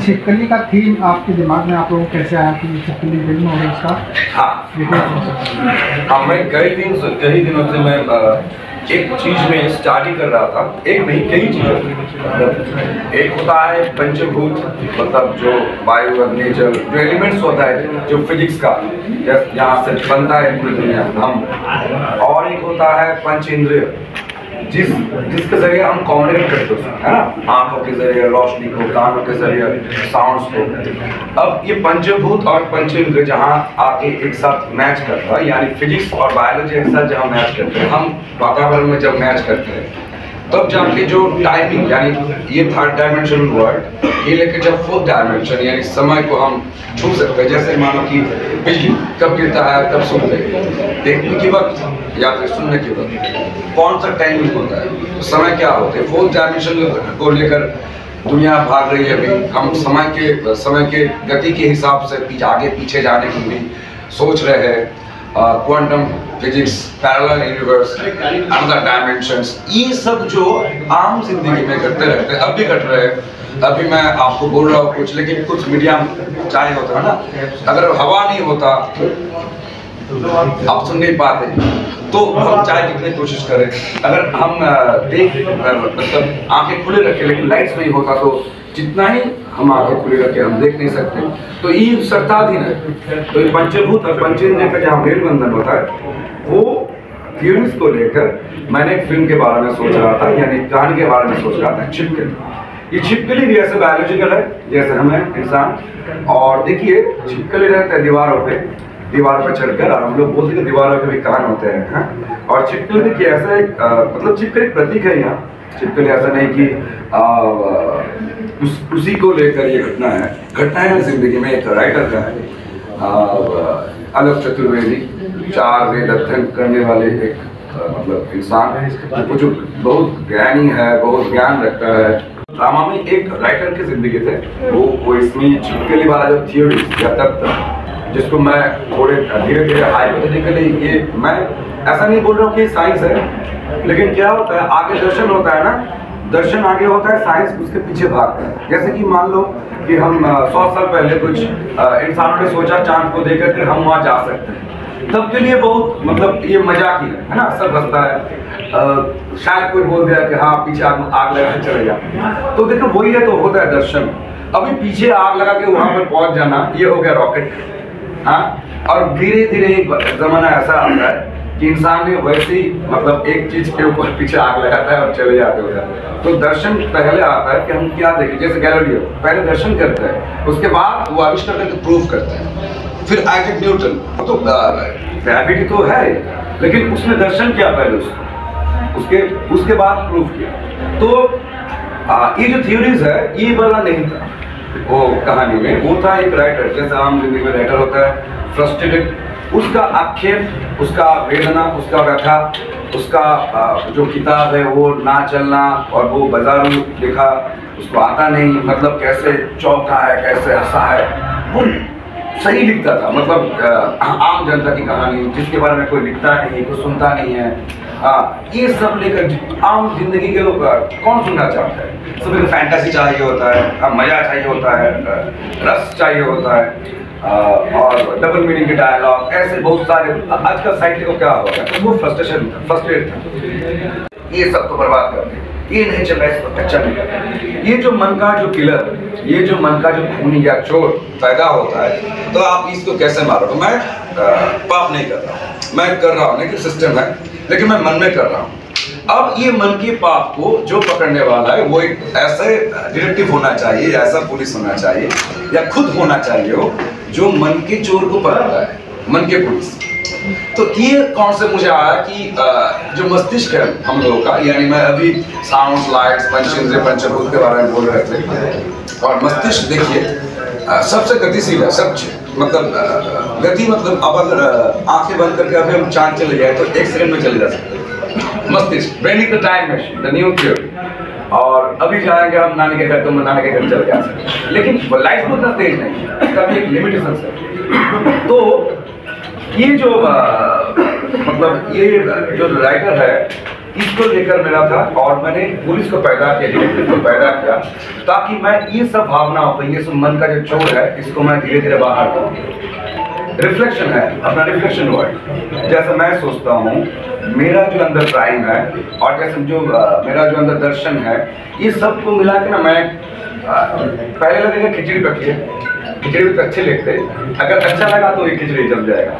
छिपकली का थीम आपके दिमाग में आप लोगों को कैसे आया कि छिपकली फ़िल्म हो इसका? हाँ। हाँ। मैं कई दिन कई दिनों से मैं एक चीज़ में स्टडी कर रहा था, एक नहीं, कई चीज़ें मतलब एक होता है पंचभूत मतलब जो वायु नेचर जो एलिमेंट्स होता है, जो फिजिक्स का यहाँ से बनता है पूरी दुनिया, हम। और एक होता है पंच इंद्रिय। जिस, जिसके ज़रिए हम कम्युनिकेट करते हैं, है ना? आँखों के ज़रिए, रोशनी को, कानों के ज़रिए साउंड्स को। अब ये पंचभूत और पंचेंद्र जहाँ आके एक साथ मैच करता है, यानी फिजिक्स और बायोलॉजी एक साथ जहाँ मैच करते हैं। हम वातावरण में जब मैच करते हैं तब जाके जो टाइमिंग यानी ये थर्ड डायमेंशन वर्ड ये लेके जब फोर्थ डायमेंशन यानी समय को हम छू सकते हैं, जैसे मानो कि बिजली कब गिरता है, कब सुनते देखने के वक्त या फिर सुनने के वक्त, कौन सा टाइमिंग होता है तो समय क्या होते हैं? फोर्थ डायमेंशन को लेकर दुनिया भाग रही है अभी। हम समय के समय के गति के हिसाब से आगे पीछे जाने की भी सोच रहे हैं। Quantum physics parallel universe another dimensions ये सब जो आम ज़िंदगी में करते रहते हैं, अब भी कर रहे हैं। अभी मैं आपको बोल रहा हूँ कुछ, लेकिन कुछ मीडिया चाहे होता है ना, अगर हवा नहीं होता, आप सुन नहीं पाते। तो हम चाहे कितनी कोशिश करें। अगर हम देख मतलब आँखें खुले रखें, लेकिन लाइट्स नहीं होता तो जितना ही हम आँखें खुले रखें हम देख नहीं सकते। तो ये शर्ताधीन है तो ये पंचभूत और पंचेंद्रिय का जहाँ मेल बंधन होता है, वो थ्योरीज को लेकर मैंने एक फ़िल्म के बारे में सोच रहा था, यानी कहानी के बारे में सोच रहा था, छिपकली। ये छिपकली भी ऐसे बायोलॉजिकल है, जैसे हम हैं इंसान, और देखिए, छिपकली रहते हैं दीवारों पे, दीवार पर चढ़कर, और हम लोग बोलते हैं दीवारों के भी कान होते हैं हाँ? और छिपकली देखिए, ऐसा एक मतलब छिपकली प्रतीक है यहाँ। छिपकली ऐसा नहीं कि उस, उसी को लेकर ये घटना है। घटना है ज़िंदगी में एक राइटर का है अलग चतुर्वेदी चार वेद अध्ययन करने वाले एक मतलब इंसान है। वो जो बहुत ज्ञानी है बहुत ज्ञान रखता है। ड्रामा में एक राइटर की ज़िंदगी थे। वो वो इसमें छिपकली वाला जो थियोरी या तत्व जिसको मैं थोड़े धीरे धीरे हाइपोथेटिकली ये मैं ऐसा नहीं बोल रहा हूँ कि साइंस है लेकिन क्या होता है आगे दर्शन होता है ना दर्शन आगे होता है साइंस उसके पीछे भागता है। जैसे कि मान लो कि हम सौ साल पहले कुछ इंसानों ने सोचा चाँद को देखकर कि हम वहाँ जा सकते हैं। तब के लिए बहुत मतलब ये मज़ाक ही है ना? सब हंसता है। अ, शायद कोई बोल दिया कि हाँ पीछे आग, आग लगा चले जा तो देखो वही है तो होता है दर्शन। अभी पीछे आग लगा के वहाँ पर पहुँच जाना ये हो गया रॉकेट हाँ? और धीरे धीरे एक जमाना ऐसा आता है। कि इंसान ने वैसे ही मतलब एक चीज़ के ऊपर पीछे आग लगाता है और चले जाते हो तो दर्शन पहले आता है कि हम क्या देखें जैसे गैलीलियो पहले दर्शन करते हैं उसके बाद वो आविष्कार करके प्रूव करते हैं। फिर आइजैक न्यूटन तो ग्रेविटी तो है लेकिन उसने दर्शन किया पहले उसको। उसके उसके बाद प्रूव किया। तो आ, ये जो थ्योरीज है ये वाला नहीं था। वो कहानी में वो था एक राइटर जैसे आम ज़िंदगी में राइटर होता है फ्रस्ट्रेटेड उसका आक्षेप, उसका वेदना, उसका व्यथा, उसका जो किताब है वो ना चलना और वो बाज़ार में लिखा, उसको आता नहीं। मतलब कैसे चौंका है, कैसे हंसा है, वो सही लिखता था। मतलब आम जनता की कहानी, जिसके बारे में कोई लिखता नहीं, कोई सुनता नहीं है। हाँ ये सब लेकर आम ज़िंदगी के लोग कौन सुनना चाहता है? सभी को फैंटेसी चाहिए होता है मज़ा चाहिए होता है रस चाहिए होता है। और डबल मीनिंग के डायलॉग ऐसे बहुत सारे, आजकल साहित्य को क्या हो गया वो फ्रस्ट्रेशन फ्रस्ट्रेट था। ये सब तो बर्बाद कर दिया। ये नहीं चल रहा है अच्छा नहीं ये जो मन का जो किलर ये जो मन का जो खूनी या चोर पैदा होता है तो आप इसको कैसे मारोगे? मैं पाप नहीं कर रहा हूँ। मैं कर रहा हूँ नहीं सिस्टम है। लेकिन मैं मन में कर रहा हूँ। अब ये मन के पाप को जो पकड़ने वाला है, वो एक ऐसे डिटेक्टिव होना चाहिए ऐसा पुलिस होना चाहिए, या खुद होना चाहिए हो, जो मन के चोर को पकड़ता है, मन के पुलिस तो ये कौन से मुझे आया कि जो मस्तिष्क है हम लोगों का, यानी मैं अभी साउंड लाइट्स पंचेंद्रिय पंचभूत के बारे में बोल रहे थे। और मस्तिष्क देखिए सबसे गतिशील है, सब मतलब गति मतलब अब अगर आँखें बंद करके अभी हम चाँद चले जाए तो एक सेकंड में चले जा सकते हैं। मस्तिष्क brain the time machine the new theory और अभी जाएँगे हम नानी के घर तो नानी के घर चले जा सकते लेकिन लाइफ को उतना तेज नहीं है इसका भी एक लिमिटेशन है। तो ये जो अ, मतलब ये जो राइटर है इसको लेकर मिला था और मैंने पुलिस को पैदा किया डिटेक्टिव को पैदा किया ताकि मैं ये सब भावनाओं पर ये सब मन का जो चोर है इसको मैं धीरे धीरे बाहर करूँ। रिफ्लेक्शन है अपना रिफ्लेक्शन है। जैसे मैं सोचता हूँ मेरा जो अंदर प्राइम है और जैसे जो मेरा जो अंदर दर्शन है, ये सबको मिला के ना मैं पहले लगेगा खिचड़ी पकी है। खिचड़ी भी तो अच्छे लगते अगर अच्छा लगा तो ये खिचड़ी जम जाएगा।